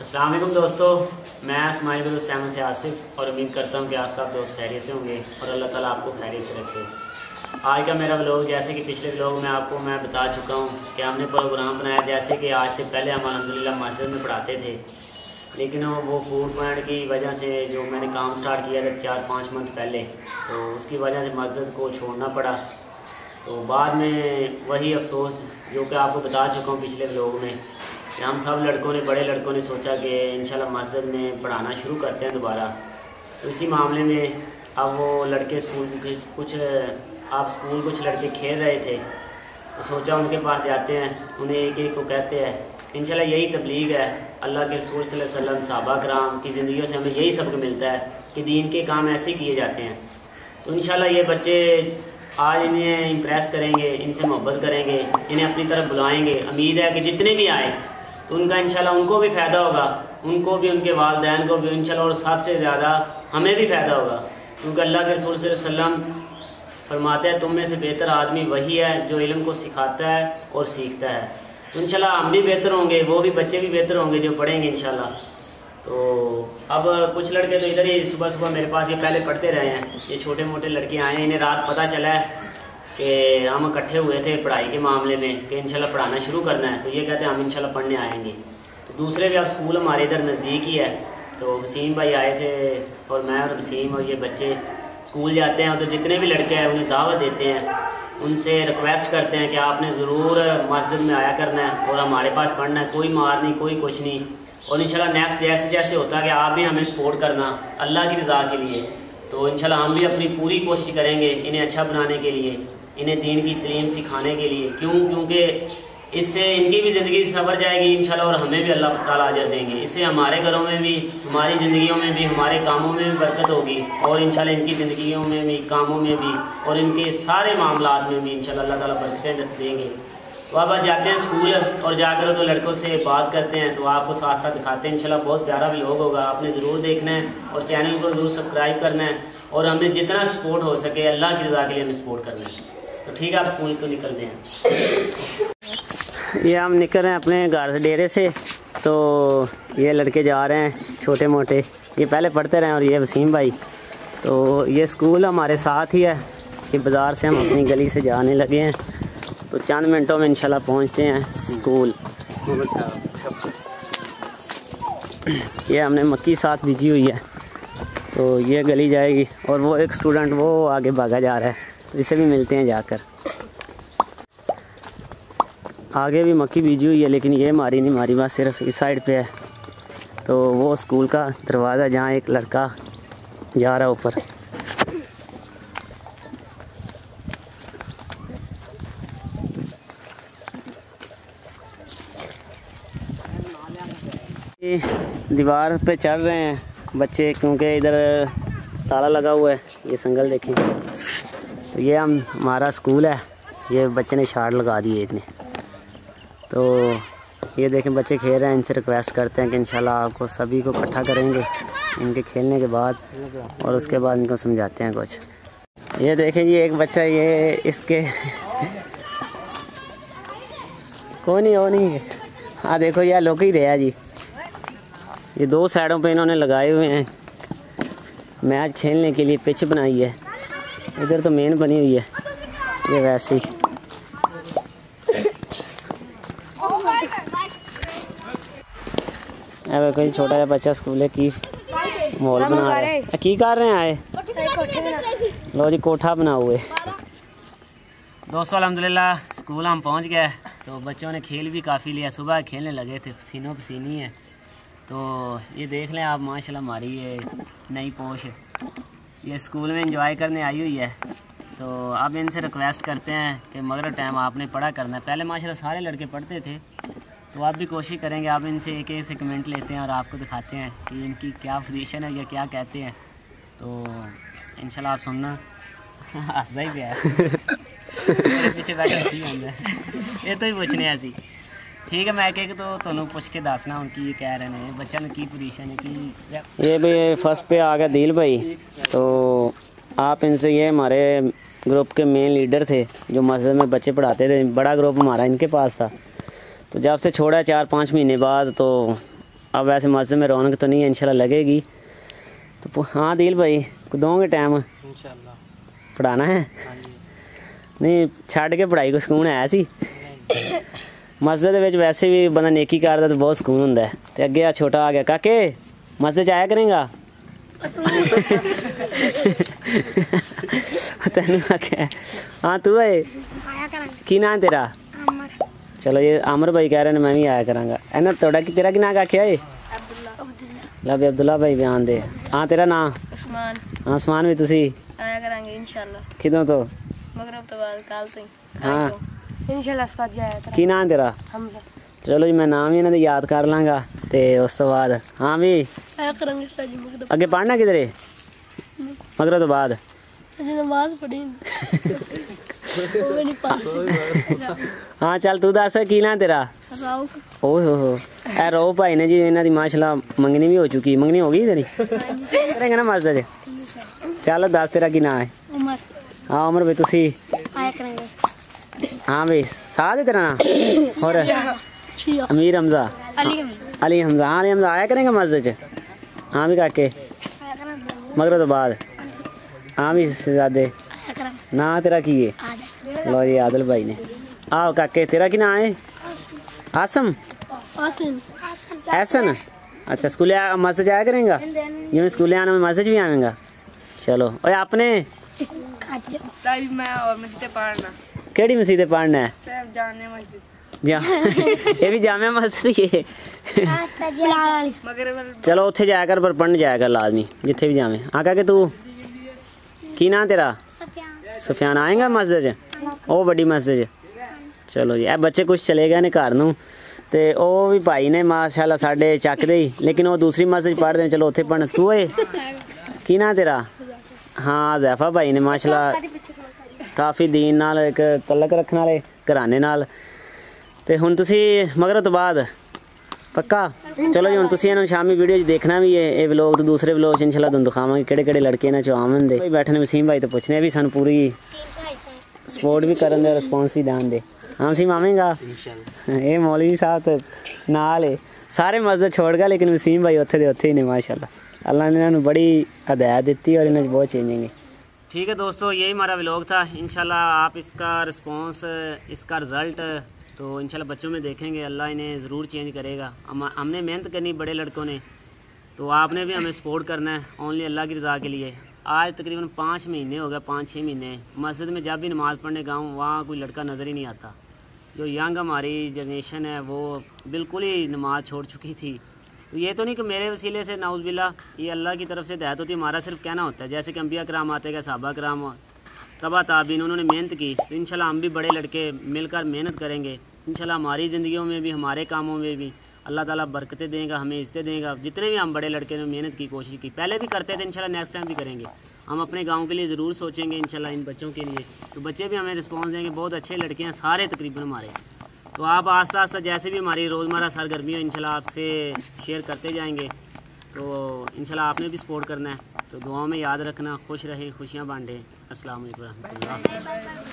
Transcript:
वालेकुम दोस्तों, मैं इस्माइल बिन सैमन से आसिफ और उम्मीद करता हूँ कि आप सब दोस्त खैरियत से होंगे और अल्लाह ताला आपको खैरियत से रखे। आज का मेरा व्लॉग जैसे कि पिछले व्लॉग में आपको मैं बता चुका हूँ कि हमने प्रोग्राम बनाया जैसे कि आज से पहले हम अलहमदिल्ला मस्जिद में पढ़ाते थे। लेकिन वो फ़ूड पॉइंट की वजह से जो मैंने काम स्टार्ट किया था चार पाँच मंथ पहले तो उसकी वजह से मस्जिद को छोड़ना पड़ा। तो बाद में वही अफसोस जो कि आपको बता चुका हूँ पिछले व्लॉग में हम सब लड़कों ने, बड़े लड़कों ने सोचा कि इंशाल्लाह मस्जिद में पढ़ाना शुरू करते हैं दोबारा। तो इसी मामले में अब वो लड़के स्कूल कुछ, आप स्कूल कुछ लड़के खेल रहे थे तो सोचा उनके पास जाते हैं, उन्हें एक एक को कहते हैं, इंशाल्लाह यही तबलीग है, अल्लाह के रसूल वसल्लम, साहबा कराम की ज़िंदगी से हमें यही सबक मिलता है कि दीन के काम ऐसे किए जाते हैं। तो इन ये बच्चे आज इन्हें इम्प्रेस करेंगे, इनसे मोहब्बत करेंगे, इन्हें अपनी तरफ़ बुलाएँगे। उम्मीद है कि जितने भी आए तो उनका इंशाल्लाह उनको भी फ़ायदा होगा। उनको भी, उनके वालदेन को भी इंशाल्लाह, और सबसे ज़्यादा हमें भी फ़ायदा होगा। क्योंकि अल्लाह के रसूल वसल्लम फरमाते हैं, तुम में से बेहतर आदमी वही है जो इल्म को सिखाता है और सीखता है। तो इंशाल्लाह हम भी बेहतर होंगे, वो भी, बच्चे भी बेहतर होंगे जो पढ़ेंगे इंशाल्लाह। तो अब कुछ लड़के तो इधर ही सुबह सुबह मेरे पास ये पहले पढ़ते रहे हैं। ये छोटे मोटे लड़के आए हैं, इन्हें रात पता चला है। कि हम इकट्ठे हुए थे पढ़ाई के मामले में कि इंशाल्लाह पढ़ाना शुरू करना है। तो ये कहते हैं, हम इंशाल्लाह पढ़ने आएँगे। तो दूसरे भी अब स्कूल हमारे इधर नज़दीक ही है। तो वसीम भाई आए थे और मैं और वसीम और ये बच्चे स्कूल जाते हैं। तो जितने भी लड़के हैं, उन्हें दावत देते हैं। उनसे रिक्वेस्ट करते हैं कि आपने ज़रूर मस्जिद में आया करना है और हमारे पास पढ़ना है। कोई मार नहीं, कोई कुछ नहीं। और इंशाल्लाह नेक्स्ट जैसे जैसे होता है कि आप भी हमें सपोर्ट करना, अल्लाह की रज़ा के लिए। तो इंशाल्लाह हम भी अपनी पूरी कोशिश करेंगे इन्हें अच्छा बनाने के लिए। इन्हें दीन की तलीम सिखाने के लिए। क्यों? क्योंकि इससे इनकी भी ज़िंदगी सवर जाएगी, इंशाल्लाह, और हमें भी अल्लाह ताला अजर देंगे। इससे हमारे घरों में भी, हमारी ज़िंदगियों में भी, हमारे कामों में भी बरकत होगी, और इंशाल्लाह इनकी ज़िंदगियों में भी, कामों में भी, और इनके सारे मामला में भी इंशाल्लाह अल्लाह ताला बरकतें देंगे। तो आप जाते हैं स्कूल, और जाकर तो लड़कों से बात करते हैं तो आपको साथ साथ दिखाते हैं। इंशाल्लाह बहुत प्यारा भी होगा, आपने ज़रूर देखना है, और चैनल को ज़रूर सब्सक्राइब करना है, और हमें जितना सपोर्ट हो सके, अल्लाह की रज़ा के लिए हमें सपोर्ट करना है। तो ठीक है, आप स्कूल को निकलते हैं? ये हम निकल रहे हैं अपने घर डेरे से। तो ये लड़के जा रहे हैं, छोटे मोटे। ये पहले पढ़ते रहे और ये वसीम भाई। तो ये स्कूल हमारे साथ ही है। ये बाज़ार से हम अपनी गली से जाने लगे हैं। तो चंद मिनटों में इंशाल्लाह पहुँचते हैं स्कूल। ये हमने मक्की साथ भिजी हुई है। तो ये गली जाएगी और वो एक स्टूडेंट, वो आगे भागा जा रहा है। तो इसे भी मिलते हैं जाकर। आगे भी मक्की बीजी हुई है, लेकिन ये मारी नहीं, मारी बात सिर्फ़ इस साइड पे है। तो वो स्कूल का दरवाज़ा जहाँ एक लड़का जा रहा है ऊपर दीवार पे चढ़ रहे हैं बच्चे, क्योंकि इधर ताला लगा हुआ है। ये संगल देखें। तो ये हम, हमारा स्कूल है। ये बच्चे ने शार्ट लगा दी है इतने। तो ये देखें, बच्चे खेल रहे हैं, इनसे रिक्वेस्ट करते हैं कि इंशाल्लाह आपको सभी को इकट्ठा करेंगे इनके खेलने के बाद और उसके बाद इनको समझाते हैं कुछ। ये देखें जी, एक बच्चा ये इसके कौन नहीं, वो नहीं हाँ। देखो यार लोग ही रहा जी। ये दो साइडों पे इन्होंने लगाए हुए हैं। मैच खेलने के लिए पिच बनाई है। इधर तो मेन बनी हुई है। ये वैसे। ही अब कोई छोटा सा बच्चा स्कूल है की मॉल बना रहा है। की कर रहे हैं आए? लो जी कोठा बना हुए। दोस्तों अलहमदिल्ला स्कूल हम पहुँच गए तो बच्चों ने खेल भी काफ़ी लिया। सुबह खेलने लगे थे पसीनों पसीनी है तो ये देख लें आप माशाल्लाह हमारी ये नई पोश ये स्कूल में इंजॉय करने आई हुई है। तो अब इनसे रिक्वेस्ट करते हैं कि मगर टाइम आपने पढ़ा करना है। पहले माशाल्लाह सारे लड़के पढ़ते थे तो आप भी कोशिश करेंगे, आप इनसे एक एक से कमेंट लेते हैं और आपको दिखाते हैं कि इनकी क्या पोजीशन है या क्या कहते हैं। तो इंशाल्लाह आप सुनना। हंसदा ही गया। पीछे बैठे ये तो ही पूछने ऐसी। ठीक है मैं एक एक तो ਤੁਹਾਨੂੰ ਪੁੱਛ ਕੇ ਦੱਸਣਾ ਹੁਣ ਕੀ ਕਹਿ ਰਹੇ ਨੇ ਬੱਚਿਆਂ ਨੂੰ ਕੀ पोजीशन है कि ये भी फर्स्ट पे आ गया दिल भाई तो आप इनसे ये हमारे ग्रुप के मेन लीडर थे जो मस्जिद में बच्चे पढ़ाते थे बड़ा ग्रुप हमारा इनके पास था तो जब से छोड़ा चार पाँच महीने बाद तो अब वैसे मस्जिद में रौनक तो नहीं है इंशाल्लाह लगेगी तो पु- हाँ दिल भाई को दोगे टाइम इंशाल्लाह पढ़ाना है हाँ जी ਨਹੀਂ ਛੱਡ ਕੇ ਪੜ੍ਹਾਈ ਕੋ ਸਕੂਨ ਆਇਆ ਸੀ ਮਸਜਿਦ ਦੇ ਵਿੱਚ ਵੈਸੇ ਵੀ ਬੰਦਾ ਨੇਕੀ ਕਰਦਾ ਤਾਂ ਬਹੁਤ ਸਕੂਨ ਹੁੰਦਾ ਹੈ। ਤੇ ਅੱਗੇ ਆ ਛੋਟਾ ਆ ਗਿਆ। ਕਾਕੇ ਮਸਜਿਦ ਚ ਆਇਆ ਕਰੇਗਾ? ਤੈਨੂੰ ਆਖਿਆ। ਹਾਂ ਤੂੰ ਏ? ਆਇਆ ਕਰਾਂਗੇ। ਕੀ ਨਾਂ ਤੇਰਾ? ਅਮਰ। ਚਲੋ ਇਹ ਅਮਰ ਭਾਈ ਕਹਿ ਰਹੇ ਨੇ ਮੈਂ ਵੀ ਆਇਆ ਕਰਾਂਗਾ। ਇਹਨਾਂ ਤੁਹਾਡਾ ਕੀ ਤੇਰਾ ਕੀ ਨਾਂ ਆਖਿਆ ਏ? ਅਬਦੁੱਲਾ। ਲਵ ਅਬਦੁੱਲਾ ਭਾਈ ਬਿਆਨ ਦੇ। ਹਾਂ ਤੇਰਾ ਨਾਂ? ਉਸਮਾਨ। ਆਸਮਾਨ ਵੀ ਤੁਸੀਂ? ਆਇਆ ਕਰਾਂਗੇ ਇਨਸ਼ਾਅੱਲਾ। ਕਿਦੋਂ ਤੋਂ? ਮਗਰਬ ਤੋਂ ਬਾਅਦ ਕੱਲ ਤੋਂ ਹੀ। ਹਾਂ। ਇਨਸ਼ਾਅੱਲਾ ਉਸਤਾਦ ਜੀ ਆਇਆ ਕੀ ਨਾਂ ਤੇਰਾ? ਹਮਜ਼ਾ। ਚਲੋ ਜੀ ਮੈਂ ਨਾਮ ਵੀ ਇਹਨਾਂ ਦੇ ਯਾਦ ਕਰ ਲਾਂਗਾ ਤੇ ਉਸ ਤੋਂ ਬਾਅਦ। ਹਾਂ ਵੀ? ਆਇਆ ਕਰਾਂਗੇ ਉਸਤਾਦ ਜੀ ਮਗਰਬ ਅੱਗੇ ਪੜ੍ਹਨਾ ਕਿਧਰੇ? ਮਗਰੋਂ ਤੋਂ ਬਾਅਦ। ਅਜੇ ਨਮਾਜ਼ ਪੜ੍ਹੀ ਉਹ ਵੀ ਨਹੀਂ ਪੜ੍ਹ ਹਾਂ ਚੱਲ ਤੂੰ ਦੱਸ ਕੀ ਨਾਂ ਤੇਰਾ? ਰਾਉ ਓਏ ਹੋ ਹੋ। ਇਹ ਰੋ ਭਾਈ ਨੇ ਜੀ ਇਹਨਾਂ ਦੀ ਮਾਸ਼ਾਅੱਲਾ ਮੰਗਣੀ ਵੀ ਹੋ ਚੁੱਕੀ। ਮੰਗਣੀ ਹੋ ਗਈ ਤੇਰੀ? ਕਰੇਗਾ ਨਾ ਮਸਜਿਦ ਚੱਲ ਦੱਸ ਤੇਰਾ ਕੀ ਨਾਂ ਹੈ? ਉਮਰ। ਹਾਂ ਉਮਰ ਵੀ ਤੁਸੀਂ। हाँ भाई साथ ही तेरा ना? और अमीर हमजा। अली हमजा। हाँ अली हमजा आया करेंगे मस्जिद च? हाँ भी काके। मगर तो बाद। हाँ भी शहजादे ना तेरा की है? लो जी आदल भाई ने। आओ काके तेरा की ना है? आसम? ऐसा ना अच्छा स्कूल मस्जिद आया करेंगे? ये मैं स्कूल आने में मस्जिद भी आएँगा चलो। और आपने मैं और ਕਿਹੜੀ ਮਸਜਿਦ ਪੜਨਾ ਹੈ? ਸਾਹਿਬ ਜਾਨੇ ਮਸਜਿਦ। ਜਾਂ ਇਹ ਵੀ ਜਾਮਿਆ ਮਸਜਿਦ ਹੀ ਹੈ। ਚਲੋ ਉੱਥੇ ਜਾਇਆ ਕਰ ਪਰ ਪੜਨ ਜਾਇਆ ਕਰ ਲਾਜ਼ਮੀ ਜਿੱਥੇ ਵੀ ਜਾਵੇਂ। ਆਕਾ ਕਿ ਤੂੰ? ਕੀ ਨਾਂ ਤੇਰਾ? ਸਫਿਆਨ। ਸਫਿਆਨ ਆਏਗਾ ਮਸਜਿਦ ਉਹ ਵੱਡੀ ਮਸਜਿਦ ਚਲੋ ਜੀ ਇਹ ਬੱਚੇ ਕੁਝ ਚਲੇ ਗਏ ਨੇ ਘਰ ਨੂੰ ਤੇ ਉਹ ਵੀ ਭਾਈ ਨੇ ਮਾਸ਼ਾਅੱਲਾ ਸਾਡੇ ਚੱਕਦੇ ਹੀ ਲੇਕਿਨ ਉਹ ਦੂਸਰੀ ਮਸਜਿਦ ਪੜਦੇ ਚਲੋ ਉੱਥੇ ਪੜਨ ਤੂੰ ਏ? ਕੀ ਨਾਂ ਤੇਰਾ? ਹਾਂ ਜ਼ੈਫਾ ਭਾਈ ਨੇ ਮਾਸ਼ਾਅੱਲਾ। ਕਾਫੀ ਦੀਨ ਨਾਲ ਇੱਕ ਤਲਕ ਰੱਖਣ ਵਾਲੇ ਘਰਾਨੇ ਨਾਲ। ਤੇ ਹੁਣ ਤੁਸੀਂ ਮਗਰੋਂ ਤੋਂ ਬਾਅਦ ਪੱਕਾ? ਚਲੋ ਜੀ ਹੁਣ ਤੁਸੀਂ ਇਹਨਾਂ ਨੂੰ ਸ਼ਾਮੀ ਵੀਡੀਓ 'ਚ ਦੇਖਣਾ ਵੀ ਇਹ ਵਲੋਗ ਤੇ ਦੂਸਰੇ ਵਲੋਗ 'ਚ ਇਨਸ਼ਾਅੱਲਾ ਤੁਹਾਨੂੰ ਦਿਖਾਵਾਂਗੇ ਕਿਹੜੇ ਕਿਹੜੇ ਲੜਕੇ ਇਹਨਾਂ 'ਚ ਆਮ ਹੁੰਦੇ ਕੋਈ ਬੈਠਣ ਵਸੀਮ ਭਾਈ ਤੋਂ ਪੁੱਛਨੇ ਵੀ ਸਾਨੂੰ ਪੂਰੀ ਸਪੋਰਟ ਵੀ ਕਰਨ ਦੇ ਰਿਸਪੌਂਸ ਵੀ ਦਾਨ ਦੇ। ਹਾਂ ਸੀ ਮਾਵੇਂਗਾ ਇਨਸ਼ਾਅੱਲਾ। ਇਹ ਮੌਲਵੀ ਸਾਹਿਬ ਤੇ ਨਾਲ ਹੈ ਸਾਰੇ ਮਸਜਿਦ ਛੋੜ ਗਿਆ ਲੇਕਿਨ ਵਸੀਮ ਭਾਈ ਉੱਥੇ ਦੇ ਉੱਥੇ ਹੀ ਨੇ ਮਾਸ਼ਾਅੱਲਾ। ਅੱਲਾ ਨੇ ਇਹਨਾਂ ਨੂੰ ਬੜੀ ਹਦਾਇਤ ਦਿੱਤੀ ਔਰ ਇਹਨਾਂ 'ਚ ਬਹੁਤ ਚੇਂਜਿੰਗ ਹੈ ठीक है दोस्तों, यही हमारा व्लॉग था। इंशाल्लाह आप इसका रिस्पांस इसका रिज़ल्ट तो इंशाल्लाह बच्चों में देखेंगे। अल्लाह इन्हें ज़रूर चेंज करेगा। हम, हमने मेहनत करनी बड़े लड़कों ने। तो आपने भी हमें सपोर्ट करना है ओनली अल्लाह की रज़ा के लिए। आज तकरीबन पाँच महीने हो गए, पाँच छः महीने। मस्जिद में जब भी नमाज़ पढ़ने गाऊँ वहाँ कोई लड़का नज़र ही नहीं आता। जो यंग हमारी जनरेशन है, वो बिल्कुल ही नमाज़ छोड़ चुकी थी। तो ये तो नहीं कि मेरे वसीले से नाउज़बिल्ला, ये अल्लाह की तरफ़ से हदायत होती है हमारा सिर्फ़ कहना होता है। जैसे कि अम्बिया कराम आते गए साहबा कराम तबा ताबीन, उन्होंने मेहनत की तो इंशाल्लाह हम भी बड़े लड़के मिलकर मेहनत करेंगे। इंशाल्लाह हमारी ज़िंदगियों में भी, हमारे कामों में भी अल्लाह ताला बरकतें देगा, हमें इज्जतें देगा। जितने भी हम बड़े लड़के ने मेहनत की, कोशिश की, पहले भी करते थे, इंशाल्लाह नेक्स्ट टाइम भी करेंगे। हम अपने गाँव के लिए ज़रूर सोचेंगे, इंशाल्लाह इन बच्चों के लिए। तो बच्चे भी हमें रिस्पॉन्स देंगे, बहुत अच्छे लड़के हैं, सारे तकरीबन हमारे। तो आप आस्ता आस्ता जैसे भी हमारी रोज़मर्रा सरगर्मियाँ इनशाला आपसे शेयर करते जाएँगे। तो इनशाला आपने भी सपोर्ट करना है। तो दुआओं में याद रखना, खुश रहें, खुशियाँ बांटें। असल वरह